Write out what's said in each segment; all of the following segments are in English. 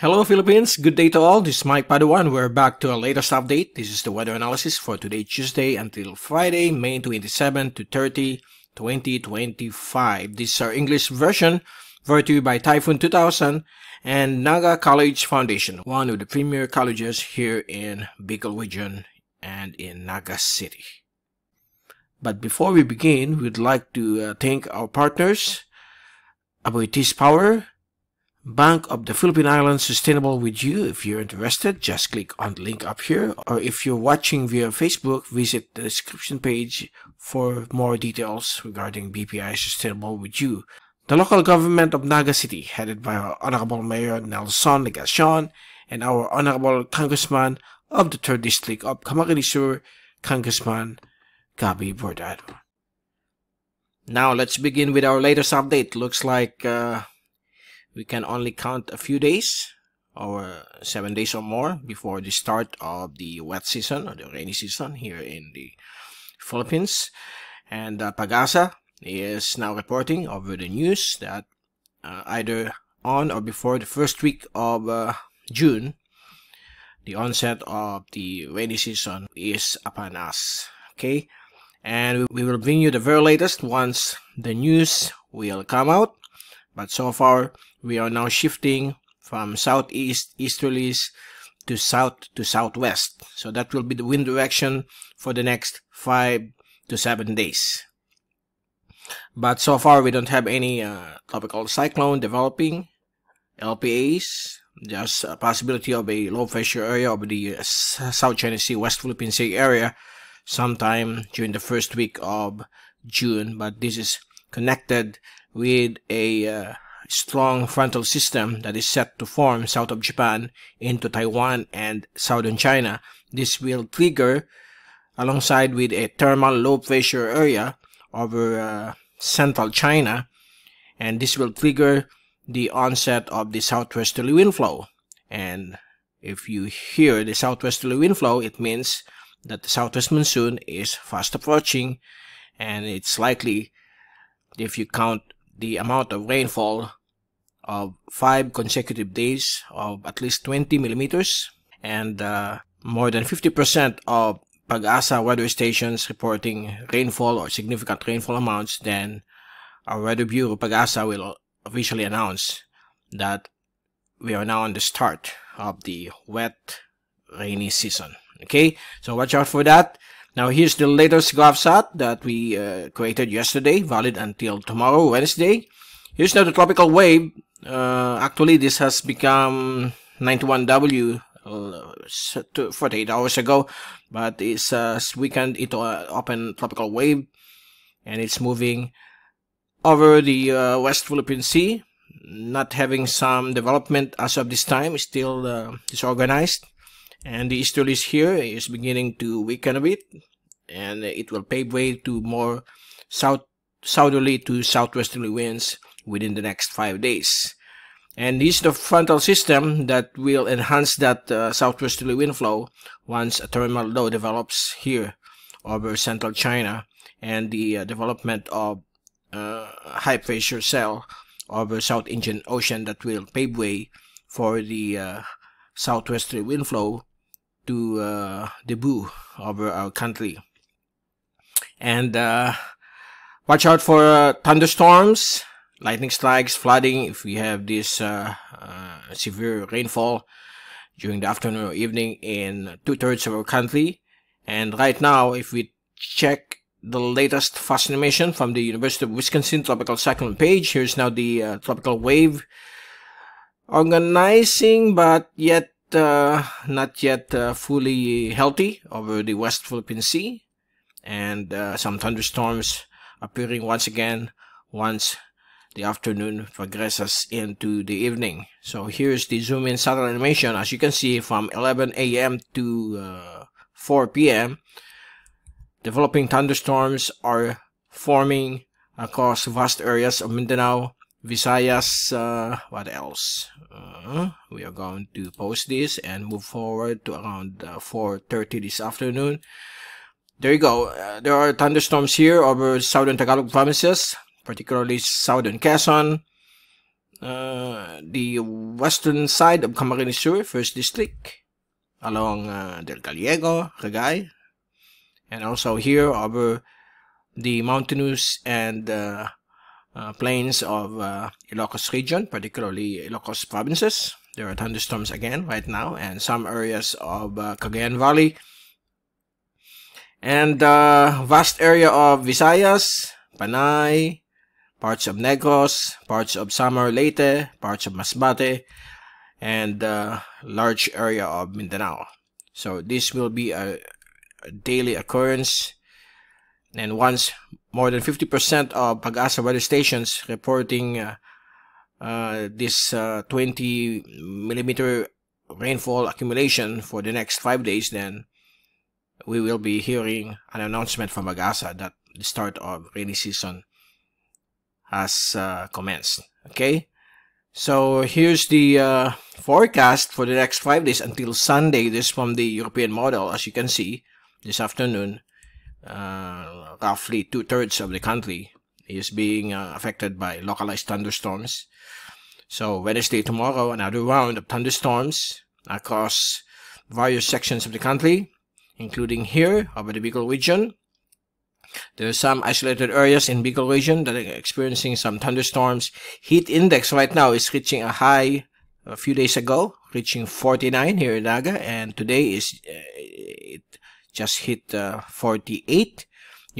Hello Philippines, good day to all. This is Mike Padua. We're back to our latest update. This is the weather analysis for today, Tuesday until Friday, May 27 to 30, 2025. This is our English version brought to you by Typhoon 2000 and Naga College Foundation, one of the premier colleges here in Bicol region and in Naga City. But before we begin, we'd like to uh, thank our partners, Aboitiz Power, Bank of the Philippine Islands Sustainable with you. If you're interested, just click on the link up here. Or if you're watching via Facebook, visit the description page for more details regarding BPI Sustainable with you. The local government of Naga City, headed by our Honorable Mayor Nelson Legacion and our Honorable Congressman of the 3rd District of Camarines Sur, Congressman Gabi Bordado. Now let's begin with our latest update. Looks like uh, we can only count a few days or seven days or more before the start of the wet season or the rainy season here in the Philippines. And uh, Pagasa is now reporting over the news that uh, either on or before the first week of uh, June, the onset of the rainy season is upon us. Okay, and we will bring you the very latest once the news will come out. But so far, we are now shifting from southeast easterlies to south to southwest. So that will be the wind direction for the next five to seven days. But so far, we don't have any uh, tropical cyclone developing, LPAs, just a possibility of a low pressure area over the uh, South China Sea, West Philippine Sea area sometime during the first week of June. But this is connected with a uh, strong frontal system that is set to form south of Japan into Taiwan and southern China. This will trigger alongside with a thermal low pressure area over uh, central China and this will trigger the onset of the southwesterly wind flow and if you hear the southwesterly wind flow it means that the southwest monsoon is fast approaching and it's likely if you count the amount of rainfall of five consecutive days of at least 20 millimeters and uh, more than 50% of Pag-asa weather stations reporting rainfall or significant rainfall amounts, then our Weather Bureau Pag-asa will officially announce that we are now on the start of the wet rainy season. Okay, so watch out for that. Now here's the latest GovSat that we uh, created yesterday, valid until tomorrow, Wednesday. Here's now the tropical wave. Uh, actually, this has become 91W uh, 48 hours ago, but it's uh, weakened into an open tropical wave, and it's moving over the uh, West Philippine Sea, not having some development as of this time, still uh, disorganized and the easterlies here. Is beginning to weaken a bit and it will pave way to more south southerly to southwesterly winds within the next five days. And this is the frontal system that will enhance that uh, southwesterly wind flow once a thermal low develops here over central China and the uh, development of uh, high pressure cell over South Indian Ocean that will pave way for the uh, southwesterly wind flow to uh, debut over our country. And uh, watch out for uh, thunderstorms, lightning strikes, flooding if we have this uh, uh, severe rainfall during the afternoon or evening in two-thirds of our country. And right now, if we check the latest fast animation from the University of Wisconsin tropical cyclone page, here's now the uh, tropical wave organizing, but yet uh, not yet uh, fully healthy over the West Philippine Sea and uh, some thunderstorms appearing once again once the afternoon progresses into the evening. So here's the zoom in satellite animation as you can see from 11 a.m. to uh, 4 p.m. Developing thunderstorms are forming across vast areas of Mindanao Visayas, uh, what else? Uh, we are going to post this and move forward to around uh, 4.30 this afternoon. There you go. Uh, there are thunderstorms here over southern Tagalog provinces, particularly southern Quezon, uh, the western side of Camarines Sur, 1st District, along uh, Del Gallego, Ragay, and also here over the mountainous and uh, plains of uh, Ilocos region, particularly Ilocos provinces. There are thunderstorms again right now, and some areas of uh, Cagayan Valley, and uh, vast area of Visayas, Panay, parts of Negros, parts of Samar Leyte, parts of Masbate, and uh, large area of Mindanao. So this will be a daily occurrence. And once more than 50% of Pag-asa weather stations reporting uh, uh, this uh, 20 millimeter rainfall accumulation for the next five days, then we will be hearing an announcement from Pag-asa that the start of rainy season has uh, commenced. Okay, so here's the uh, forecast for the next five days until Sunday. This from the European model, as you can see this afternoon. Uh, roughly two thirds of the country is being uh, affected by localized thunderstorms. So Wednesday tomorrow, another round of thunderstorms across various sections of the country, including here over the Bicol region, there are some isolated areas in Bicol region that are experiencing some thunderstorms. Heat index right now is reaching a high a few days ago, reaching 49 here in Naga, and today is uh, it just hit uh, 48.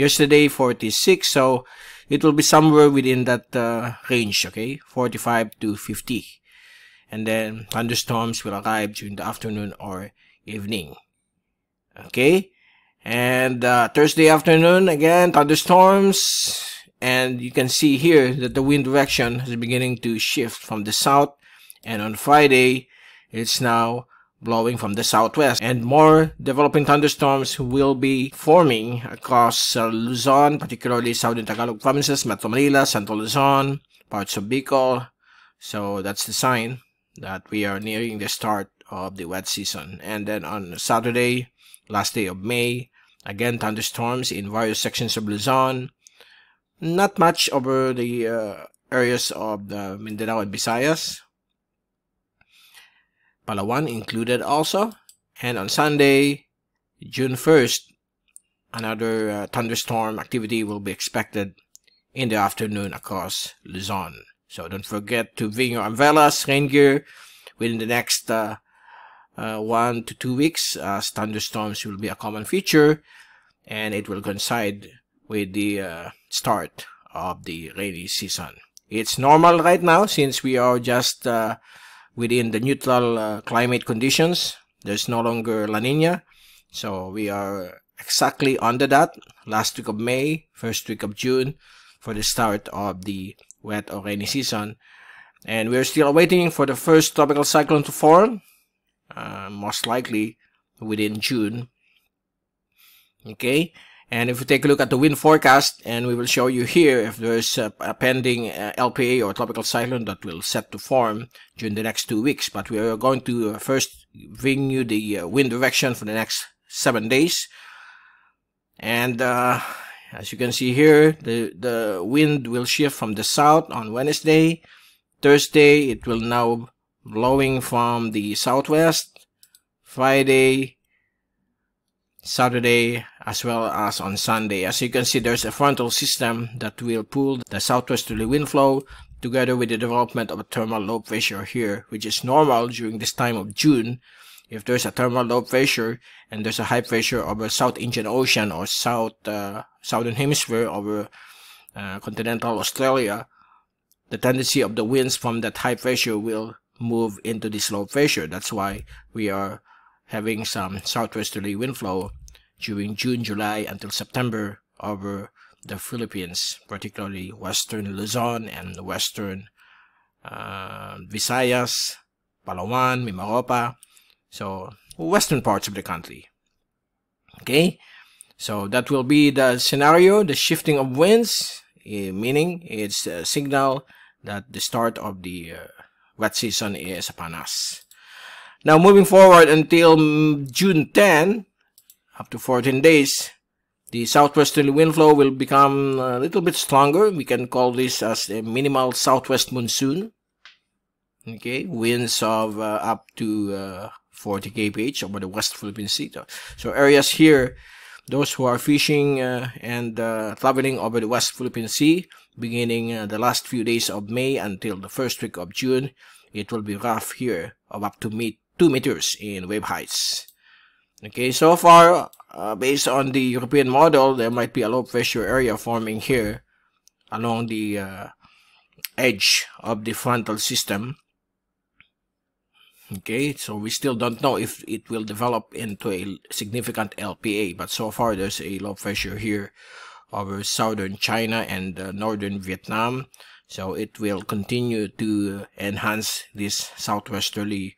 Yesterday 46, so it will be somewhere within that uh, range, okay, 45 to 50. And then thunderstorms will arrive during the afternoon or evening. Okay, and uh, Thursday afternoon, again, thunderstorms. And you can see here that the wind direction is beginning to shift from the south. And on Friday, it's now blowing from the southwest. And more developing thunderstorms will be forming across uh, Luzon, particularly southern Tagalog provinces, Metro Manila, Central Luzon, parts of Bicol. So that's the sign that we are nearing the start of the wet season. And then on Saturday, last day of May, Again, thunderstorms in various sections of Luzon. Not much over the uh, areas of the Mindanao and Visayas. Palawan included also. And on Sunday, June 1st, another uh, thunderstorm activity will be expected in the afternoon across Luzon. So don't forget to bring your umbrellas, rain gear within the next uh, uh, one to two weeks as thunderstorms will be a common feature and it will coincide with the uh, start of the rainy season. It's normal right now since we are just uh, within the neutral uh, climate conditions. There's no longer La Nina. So we are exactly under that last week of May, first week of June for the start of the wet or rainy season. And we're still waiting for the first tropical cyclone to form uh, most likely within June. Okay, and if we take a look at the wind forecast, and we will show you here if there's a, a pending uh, LPA or tropical cyclone that will set to form during the next two weeks. But we are going to uh, first bring you the uh, wind direction for the next seven days. And uh, as you can see here, the, the wind will shift from the south on Wednesday. Thursday, it will now blowing from the southwest Friday Saturday as well as on Sunday. As you can see, there's a frontal system that will pull the southwesterly wind flow together with the development of a thermal low pressure here, which is normal during this time of June. If there's a thermal low pressure and there's a high pressure over South Indian Ocean or South uh, Southern Hemisphere over uh, continental Australia, the tendency of the winds from that high pressure will move into this low pressure. That's why we are having some southwesterly wind flow during June, July until September over the Philippines, particularly western Luzon and western uh, Visayas, Palawan, Mimaropa, so western parts of the country. Okay, so that will be the scenario, the shifting of winds, eh, meaning it's a signal that the start of the uh, wet season is upon us. Now, moving forward until June 10, up to 14 days, the southwesterly wind flow will become a little bit stronger. We can call this as a minimal southwest monsoon. Okay, winds of uh, up to uh, 40 kph over the West Philippine Sea. So areas here, those who are fishing uh, and uh, traveling over the West Philippine Sea, beginning uh, the last few days of May until the first week of June, it will be rough here of up to meet 2 meters in wave heights. Okay, so far, uh, based on the European model, there might be a low pressure area forming here along the uh, edge of the frontal system. Okay, so we still don't know if it will develop into a significant LPA, but so far there's a low pressure here over southern China and uh, northern Vietnam. So it will continue to enhance this southwesterly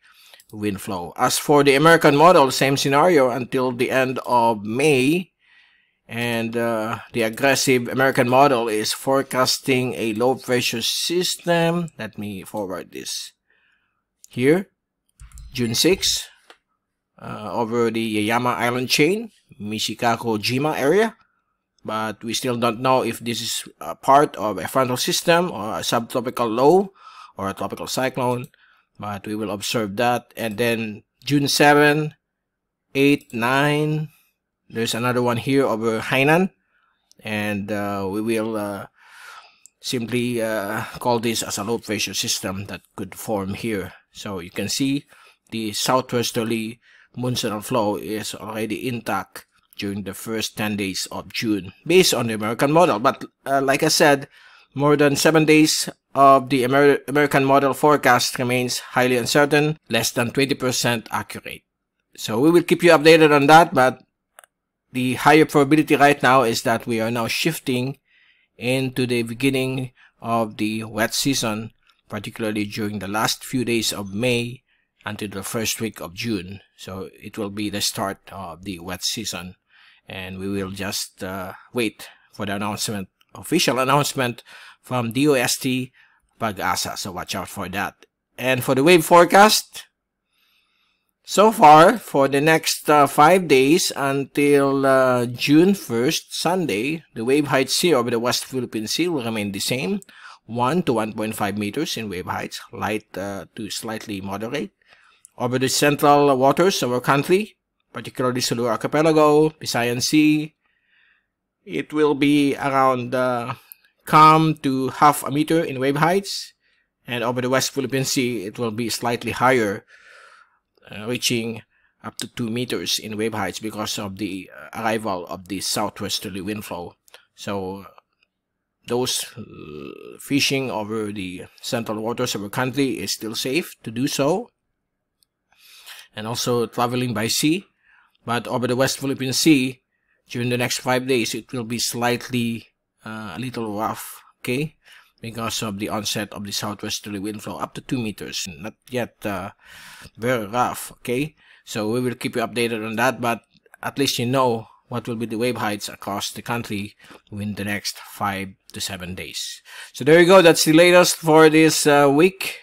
wind flow. As for the American model, same scenario until the end of May. And uh, the aggressive American model is forecasting a low pressure system. Let me forward this here. June 6 uh, over the Yaeyama Island chain, Ishigaki Jima area. But we still don't know if this is a part of a frontal system or a subtropical low or a tropical cyclone. But we will observe that. And then June 7, 8, 9. There's another one here over Hainan. And uh, we will uh, simply uh, call this as a low pressure system that could form here. So you can see the southwesterly monsoonal flow is already intact during the first 10 days of June based on the American model. But uh, like I said, more than 7 days of the Amer American model forecast remains highly uncertain, less than 20% accurate. So we will keep you updated on that, but the higher probability right now is that we are now shifting into the beginning of the wet season, particularly during the last few days of May until the first week of June. So it will be the start of the wet season. And we will just uh, wait for the announcement, official announcement from DOST Pag-asa. So watch out for that. And for the wave forecast, so far, for the next uh, five days until uh, June 1st, Sunday, the wave heights here over the West Philippine Sea will remain the same. 1 to 1.5 meters in wave heights, light uh, to slightly moderate over the central waters of our country, particularly Sulu Archipelago, Visayan Sea. It will be around uh, calm to half a meter in wave heights, and over the West Philippine Sea, it will be slightly higher, uh, reaching up to 2 meters in wave heights because of the uh, arrival of the southwesterly wind flow. So those uh, fishing over the central waters of our country is still safe to do so and also traveling by sea. But over the West Philippine Sea, during the next five days, it will be slightly uh, a little rough, okay? Because of the onset of the southwesterly wind flow up to 2 meters. Not yet uh, very rough, okay? So we will keep you updated on that, but at least you know what will be the wave heights across the country within the next 5 to 7 days. So there you go, that's the latest for this uh, week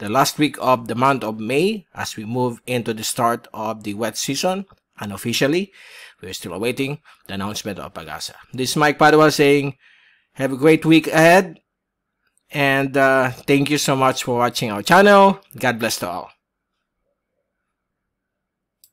the last week of the month of May as we move into the start of the wet season unofficially. We're still awaiting the announcement of Pag-asa. This is Mike Padua saying, have a great week ahead. And uh, thank you so much for watching our channel. God bless to all.